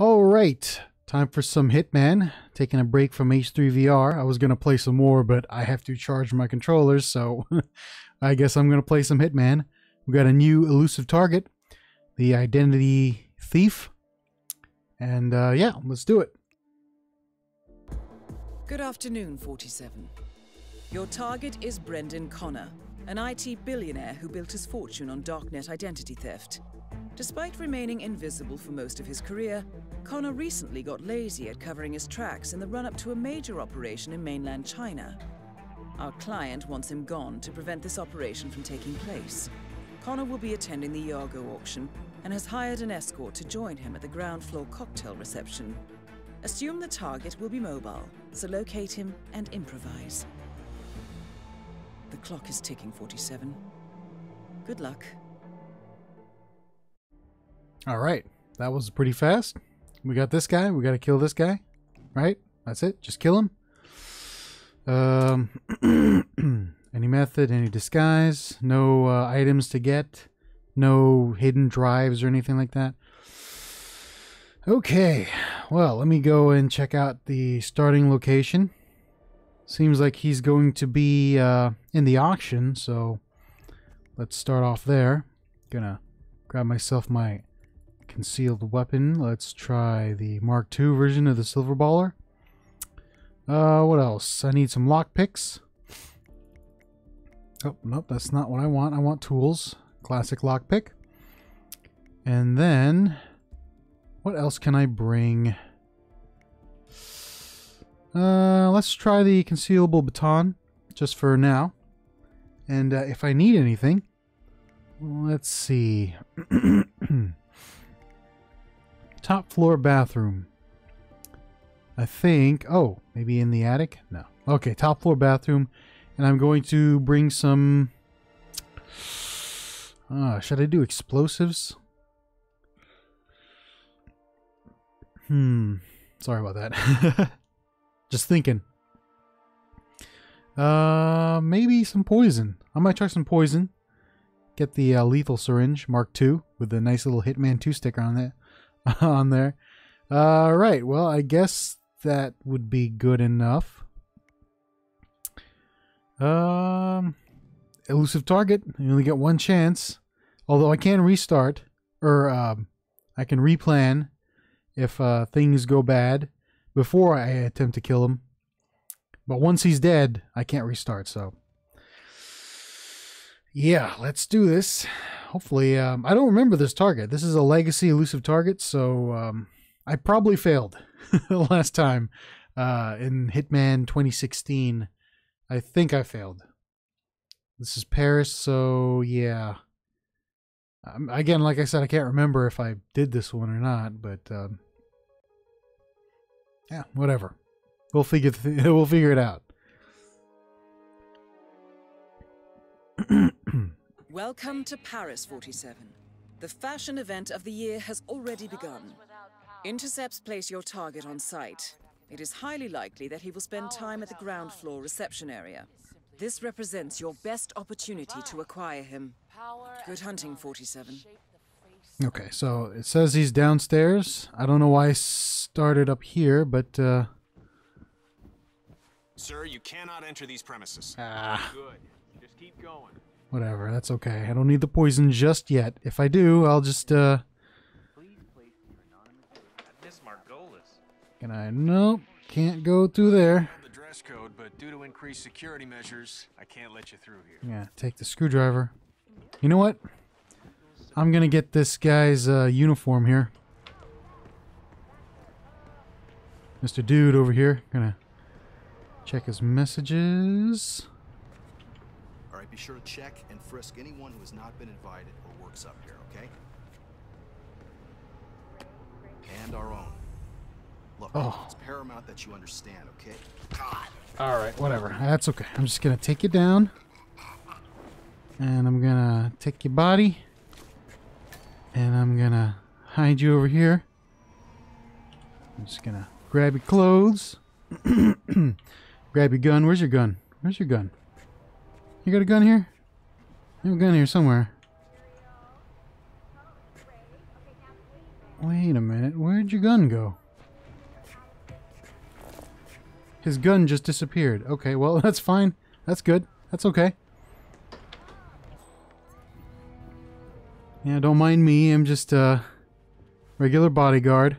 All right, time for some Hitman. Taking a break from H3VR. I was going to play some more, but I have to charge my controllers, so I guess I'm going to play some Hitman. We got a new elusive target, the Identity Thief. And uh, yeah, let's do it. Good afternoon, 47. Your target is Brendan Connor, an IT billionaire who built his fortune on darknet identity theft. Despite remaining invisible for most of his career, Connor recently got lazy at covering his tracks in the run up to a major operation in mainland China. Our client wants him gone to prevent this operation from taking place. Connor will be attending the IAGO auction and has hired an escort to join him at the ground floor cocktail reception. Assume the target will be mobile, so locate him and improvise. The clock is ticking, 47. Good luck. All right, that was pretty fast. We got this guy. We got to kill this guy, right? That's it. Just kill him. Um, any method, any disguise, no uh, items to get, no hidden drives or anything like that. Okay, well, let me go and check out the starting location. Seems like he's going to be uh, in the auction, so let's start off there. Gonna grab myself my concealed weapon. Let's try the Mark II version of the Silverballer. Uh, what else? I need some lockpicks. Oh, nope, that's not what I want. I want tools. Classic lockpick. And then what else can I bring? Uh, let's try the concealable baton, just for now. And uh, if I need anything, let's see. Top floor bathroom. I think, oh, maybe in the attic? No. Okay, top floor bathroom. And I'm going to bring some... Uh, should I do explosives? Hmm. Sorry about that. Just thinking. Uh, maybe some poison. I might try some poison. Get the uh, lethal syringe Mark II with the nice little Hitman 2 sticker on there. on there. All uh, right. Well, I guess that would be good enough. Um, elusive target. You only get one chance. Although I can restart, or um, I can replan if uh, things go bad before I attempt to kill him. But once he's dead, I can't restart, so. Yeah, let's do this. Hopefully, um, I don't remember this target. This is a legacy elusive target, so um, I probably failed the last time uh, in Hitman 2016. I think I failed. This is Paris, so yeah. Um, again, like I said, I can't remember if I did this one or not, but um, yeah, whatever. We'll figure th- we'll figure it out. Welcome to Paris 47. The fashion event of the year has already begun. Intercepts place your target on site. It is highly likely that he will spend time at the ground floor reception area. This represents your best opportunity to acquire him. Good hunting, 47. Okay, so it says he's downstairs. I don't know why I started up here, but uh Sir, you cannot enter these premises. Ah. Good. Just keep going. Whatever, that's okay. I don't need the poison just yet. If I do, I'll just uh. Can I nope, can't go through there. The dress code, but due to increased security measures, I can't let you through here. Yeah, take the screwdriver. You know what? I'm gonna get this guy's uh, uniform here. Mr. Dude over here. Gonna check his messages. All right, be sure to check and frisk anyone who has not been invited or works up here, okay? And our own. Look, Oh. it's paramount that you understand, okay? Alright, whatever. That's okay. I'm just gonna take you down. And I'm gonna take your body. And I'm gonna hide you over here. I'm just gonna grab your clothes. grab your gun. Where's your gun? Where's your gun? You got a gun here? You have a gun here somewhere. Wait a minute. Where'd your gun go? His gun just disappeared. Okay, well, that's fine. That's good. That's okay. Yeah, don't mind me. I'm just a regular bodyguard.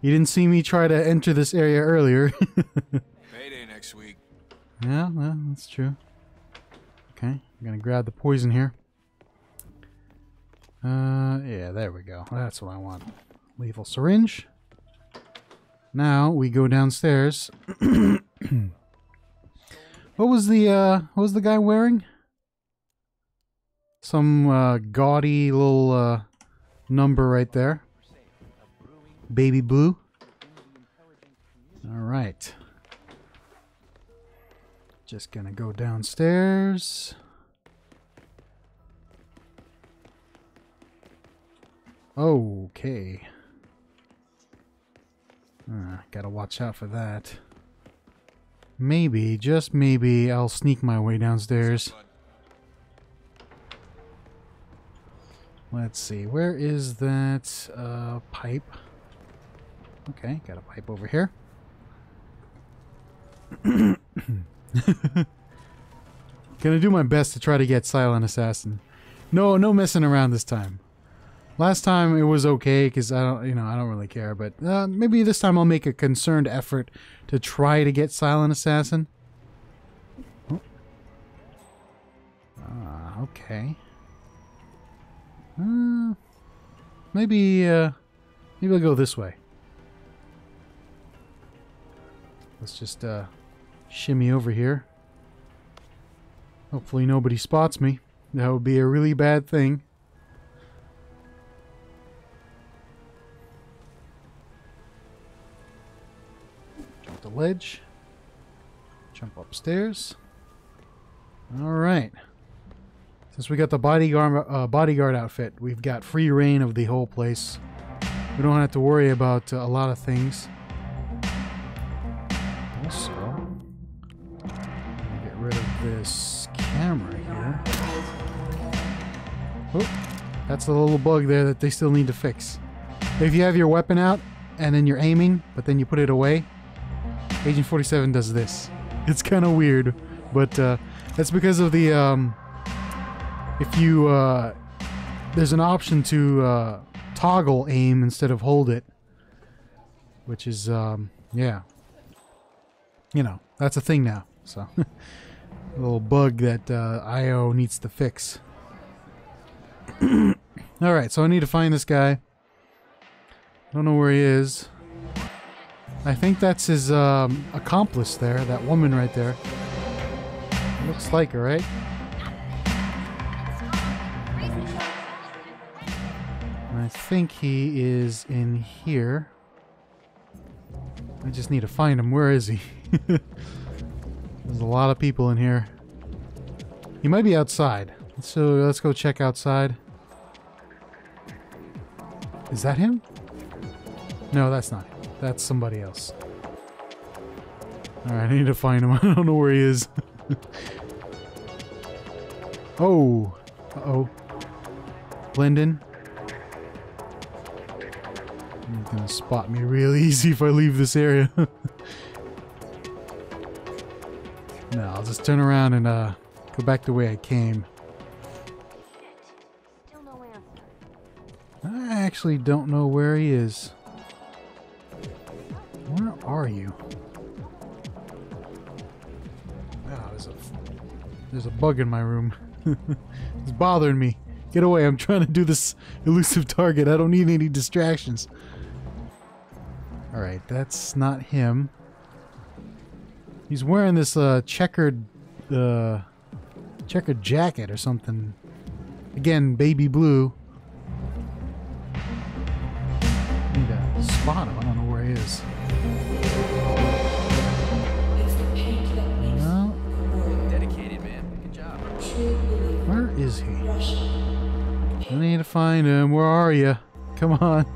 You didn't see me try to enter this area earlier. Payday next week. yeah, well, that's true. Okay, I'm gonna grab the poison here. Uh, yeah, there we go. That's what I want. Lethal syringe. Now we go downstairs. what was the uh what was the guy wearing? Some uh gaudy little uh number right there. Baby blue. All right. Just gonna go downstairs. Okay. Uh, gotta watch out for that. Maybe, just maybe, I'll sneak my way downstairs. Let's see, where is that uh, pipe? Okay, got a pipe over here. Gonna do my best to try to get Silent Assassin. No, no messing around this time. Last time it was okay because I don't, you know, I don't really care. But uh, maybe this time I'll make a concerned effort to try to get Silent Assassin. Oh. Ah, okay. Uh, maybe, uh, maybe I'll go this way. Let's just uh, shimmy over here. Hopefully nobody spots me. That would be a really bad thing. Jump the ledge. Jump upstairs. All right. Since we got the bodyguard uh, bodyguard outfit, we've got free reign of the whole place. We don't have to worry about uh, a lot of things. Also, get rid of this camera here. Oh, that's a little bug there that they still need to fix. If you have your weapon out and then you're aiming, but then you put it away, Agent 47 does this. It's kind of weird, but uh, that's because of the um, if you uh, there's an option to uh, toggle aim instead of hold it, which is um, yeah, you know that's a thing now. So a little bug that uh, IO needs to fix. All right, so I need to find this guy. I Don't know where he is. I think that's his um, accomplice there, that woman right there. Looks like her, right? I think he is in here. I just need to find him. Where is he? There's a lot of people in here. He might be outside. So uh, let's go check outside. Is that him? No, that's not him. That's somebody else. Alright, I need to find him. I don't know where he is. oh. Uh-oh. Blend in. He's gonna spot me real easy if I leave this area. no, I'll just turn around and uh, go back the way I came. I actually don't know where he is. Where are you? Ah, there's a there's a bug in my room. it's bothering me. Get away! I'm trying to do this elusive target. I don't need any distractions. All right, that's not him. He's wearing this uh, checkered uh, checkered jacket or something. Again, baby blue. Need to spot him. I don't know where he is. No, Dedicated, man. Good job. where is he? I need to find him. Where are you? Come on.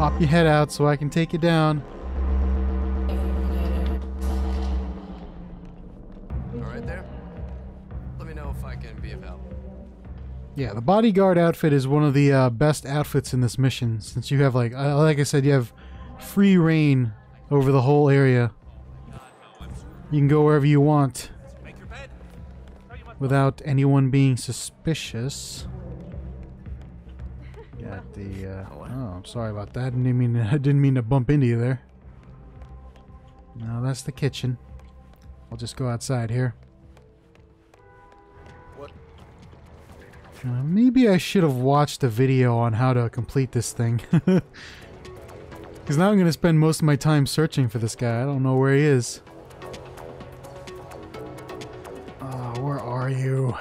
Pop your head out so I can take you down. All right there? Let me know if I can be of help. Yeah, the bodyguard outfit is one of the uh, best outfits in this mission since you have like uh, like I said you have free reign over the whole area. You can go wherever you want without anyone being suspicious. Got the uh, oh, I'm sorry about that. I didn't mean I didn't mean to bump into you there. No, that's the kitchen. I'll just go outside here. What? Uh, maybe I should have watched a video on how to complete this thing. Because now I'm going to spend most of my time searching for this guy. I don't know where he is. Oh, where are you?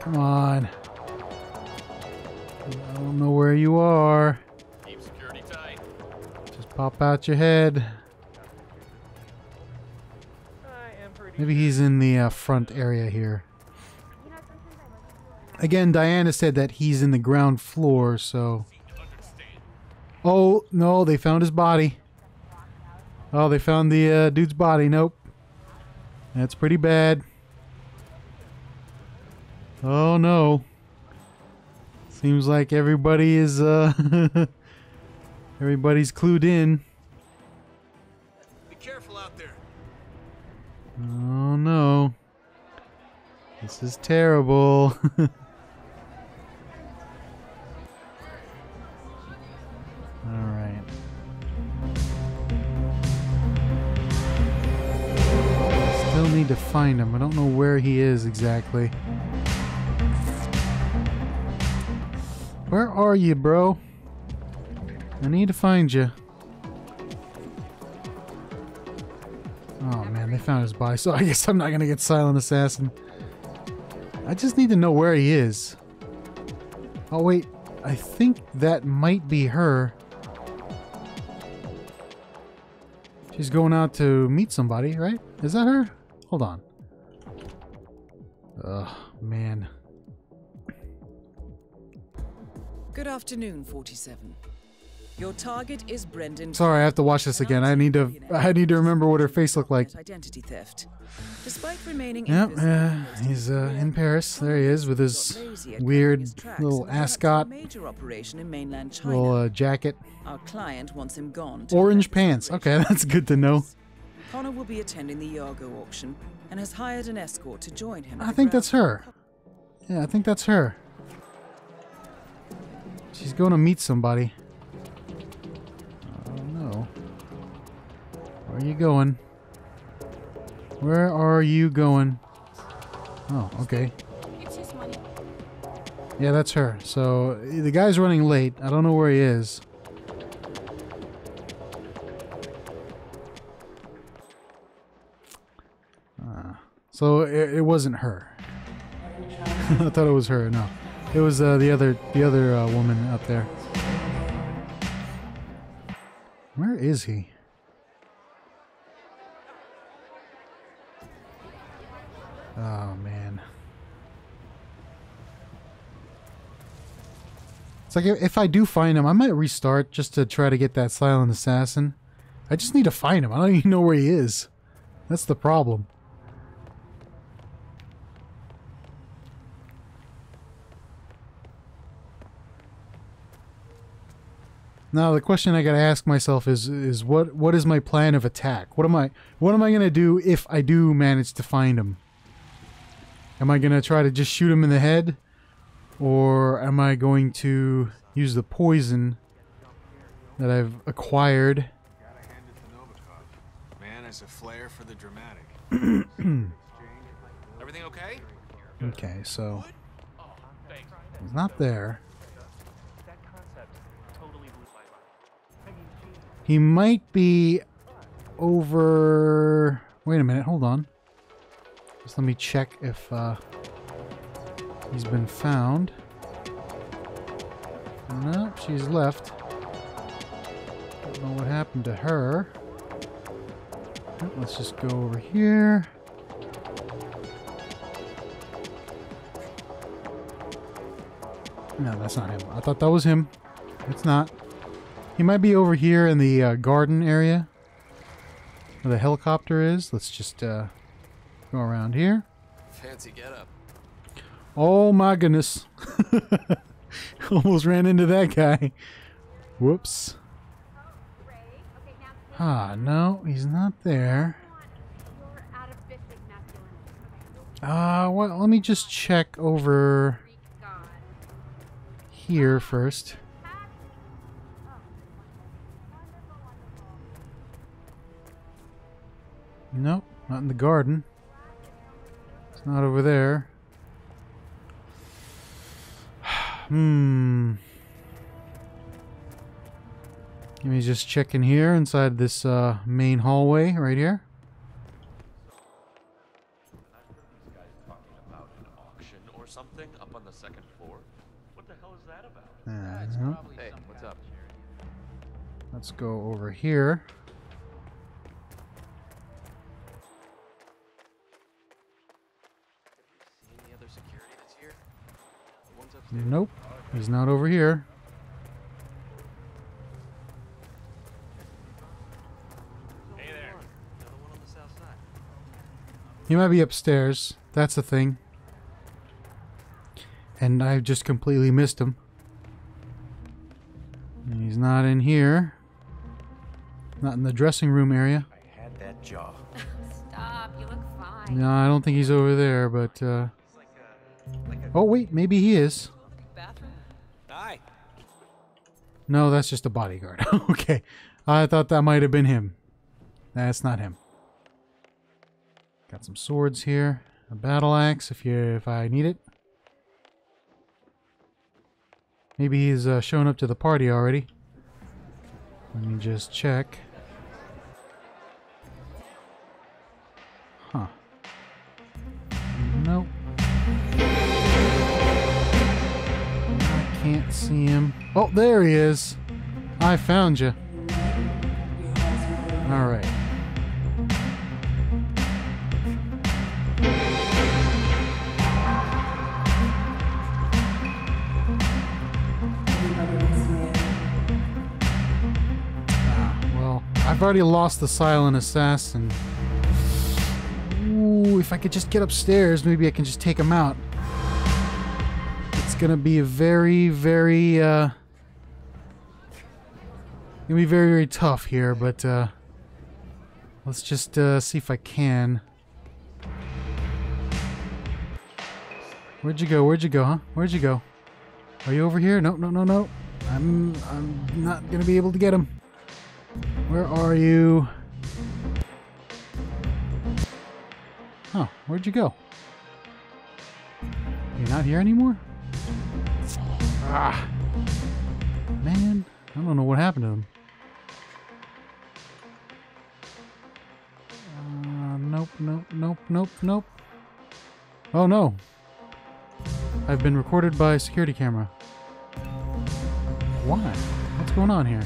Come on. I don't know where you are. Keep security tight. Just pop out your head. I am Maybe he's in the uh, front area here. Again, Diana said that he's in the ground floor, so. Oh, no, they found his body. Oh, they found the uh, dude's body. Nope. That's pretty bad. Oh, no. Seems like everybody is, uh. everybody's clued in. Be careful out there. Oh no. This is terrible. Alright. Still need to find him. I don't know where he is exactly. Where are you, bro? I need to find you. Oh man, they found his body, so I guess I'm not gonna get Silent Assassin. I just need to know where he is. Oh wait, I think that might be her. She's going out to meet somebody, right? Is that her? Hold on. Ugh, man. Good afternoon, 47. Your target is Brendan. Sorry, I have to watch this again. I need to. I need to remember what her face looked like. Identity theft. Despite remaining Yep, invisible uh, for most of he's uh, in Paris. There he is with his got lazy at weird covering his tracks little and went out to a ascot, Major operation in mainland China. little uh, jacket, Our client wants him gone. orange pants. Okay, that's good to know. Connor will be attending the IAGO auction and has hired an escort to join him. I think that's her. Yeah, I think that's her. She's going to meet somebody. Oh no. Where are you going? Where are you going? Oh, okay. It's his money. Yeah, that's her. So the guy's running late. I don't know where he is. Ah, so it, it wasn't her. I thought it was her. No, it was uh, the other the other uh, woman up there. Where is he? Oh man. It's like if if I do find him, I might restart just to try to get that silent assassin. I just need to find him. I don't even know where he is. That's the problem. Now the question I gotta ask myself is is what what is my plan of attack? What am I what am I gonna do if I do manage to find him? Am I gonna try to just shoot him in the head? Or am I going to use the poison that I've acquired? Gotta hand it to Novikov. Man has a flair for the dramatic. Everything okay? Okay, so he's oh, not there. That concept totally blew my mind. I mean, she He might be over. Wait a minute, hold on. Just let me check if uh, he's been found. No, she's left. Don't know what happened to her. Let's just go over here. No, that's not him. I thought that was him. It's not. He might be over here in the uh, garden area where the helicopter is. Let's just uh, go around here. Fancy getup. Oh my goodness. Almost ran into that guy. Whoops. Ah, no, he's not there. Uh, well, let me just check over here first. Nope, not in the garden. It's not over there. hmm. Let me just check in here inside this uh, main hallway right here. talking about an auction or something up on the second floor. What the hell is that about? Uh, nope. Hey, what's up? Let's go over here. Nope, he's not over here. Hey there. Another one on the south side. He might be upstairs. That's the thing. And I've just completely missed him. And he's not in here. Not in the dressing room area. I had that jaw. Stop, you look fine. No, I don't think he's over there, but uh Oh wait, maybe he is. No, that's just a bodyguard. okay. I thought that might have been him. That's not him. Got some swords here. A battle axe if you if I need it. Maybe he's uh, shown up to the party already. Let me just check. Huh. Nope. Can't see him. Oh, there he is. I found you. All right. Ah, well, I've already lost the silent assassin. Ooh, if I could just get upstairs, maybe I can just take him out. It's gonna be a very, very, uh... Gonna be very, very tough here, but, uh... Let's just, uh, see if I can. Where'd you go? Where'd you go, huh? Where'd you go? Are you over here? No, no, no, no. I'm, I'm not gonna be able to get him. Where are you? Huh, where'd you go? You're not here anymore? Ah. Man, I don't know what happened to him. Uh, nope, nope, nope, nope, nope. Oh no. I've been recorded by security camera. Why? What's going on here?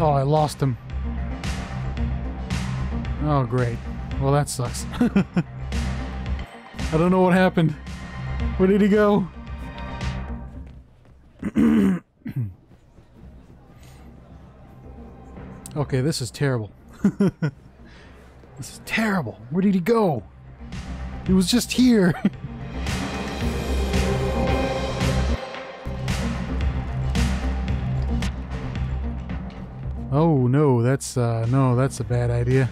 Oh, I lost him. Oh, great. Well, that sucks. I don't know what happened. Where did he go? okay, this is terrible. this is terrible. Where did he go? He was just here. oh no, that's uh no, that's a bad idea.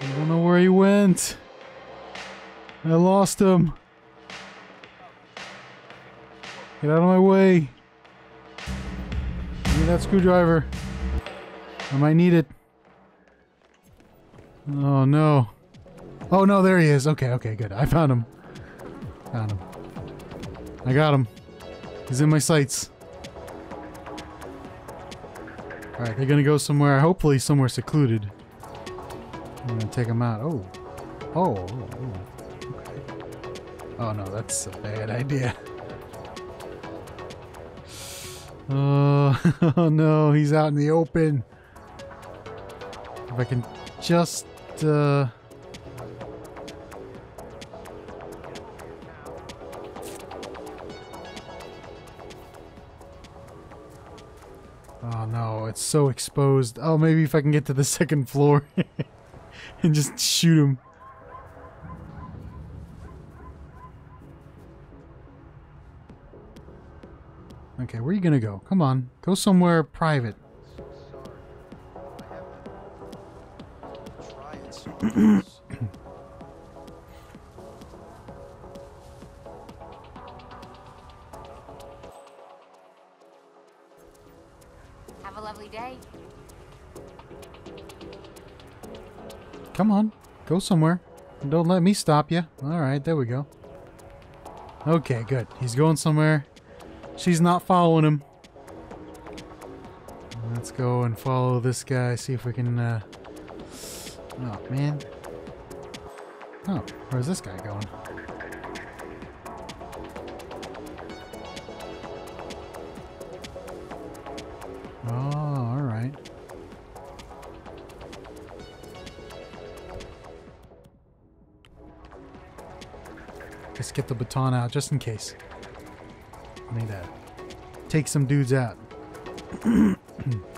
I don't know where he went. I lost him. Get out of my way. Give me that screwdriver. I might need it. Oh no. Oh no, there he is. Okay, okay, good. I found him. Found him. I got him. He's in my sights. Alright, they're gonna go somewhere, hopefully somewhere secluded. I'm gonna take them out. Oh. Oh. oh, oh. Okay. Oh no, that's a bad idea. Oh, oh no, he's out in the open. If I can just uh no, it's so exposed. Oh, maybe if I can get to the second floor and just shoot him. Okay, where are you gonna go? Come on, go somewhere private. Come on, go somewhere. Don't let me stop you. All right, there we go. Okay, good. He's going somewhere. She's not following him. Let's go and follow this guy. See if we can. Uh... Oh man. Oh, where's this guy going? Oh, Just get the baton out just in case. I need to take some dudes out.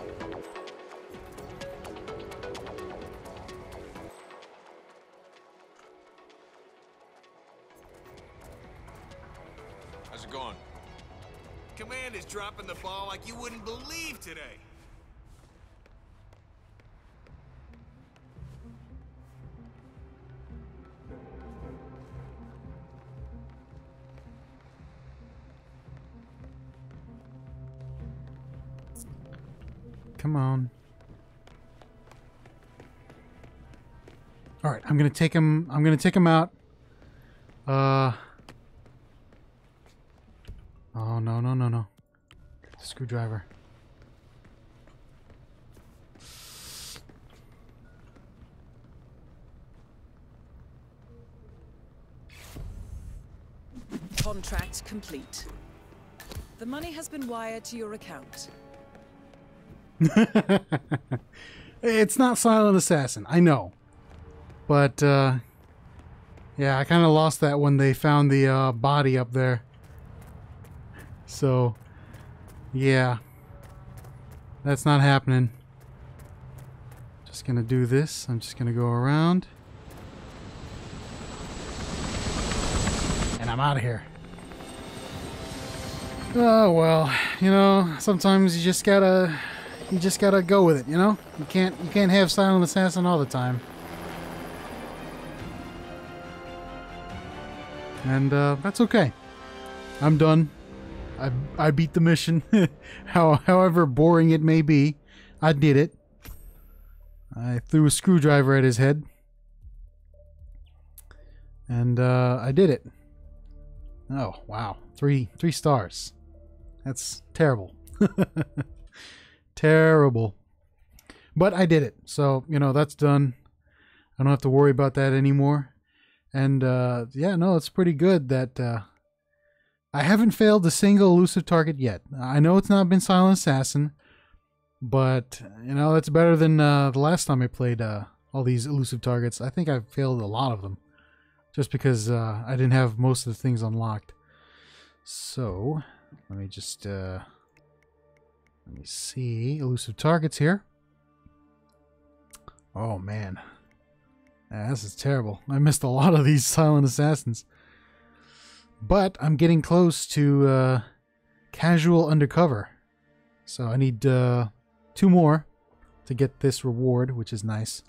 Come on. All right, I'm gonna take him. I'm gonna take him out. Uh. Oh no no no no! Screwdriver. Contract complete. The money has been wired to your account. It's not Silent Assassin, I know. But, uh, yeah, I kind of lost that when they found the uh, body up there. So, yeah. That's not happening. Just gonna do this. I'm just gonna go around. And I'm out of here. Oh, well, you know, sometimes you just gotta you just gotta go with it, you know? You can't you can't have Silent Assassin all the time. And uh, that's okay. I'm done. I I beat the mission. How however boring it may be, I did it. I threw a screwdriver at his head. And uh, I did it. Oh, wow. Three three stars. That's terrible. Terrible. But I did it. So, you know, that's done. I don't have to worry about that anymore. And uh, yeah, no, it's pretty good that uh, I haven't failed a single elusive target yet. I know it's not been Silent Assassin, but you know, that's better than uh, the last time I played uh, all these elusive targets. I think I failed a lot of them just because uh, I didn't have most of the things unlocked. So, let me just. Uh, let me see. Elusive targets here. Oh, man. Yeah, this is terrible. I missed a lot of these silent assassins. But I'm getting close to uh, casual undercover. So I need uh, two more to get this reward, which is nice.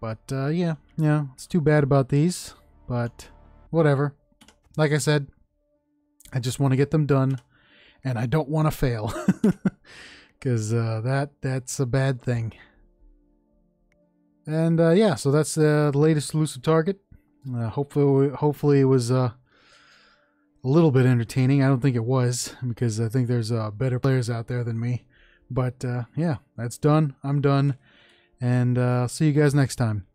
But uh, yeah, yeah, it's too bad about these. But whatever. Like I said, I just want to get them done and I don't want to fail because uh, that that's a bad thing. And uh, yeah, so that's the latest elusive target. Uh, hopefully, hopefully it was uh, a little bit entertaining. I don't think it was because I think there's uh, better players out there than me. But uh, yeah, that's done. I'm done, and see you guys next time.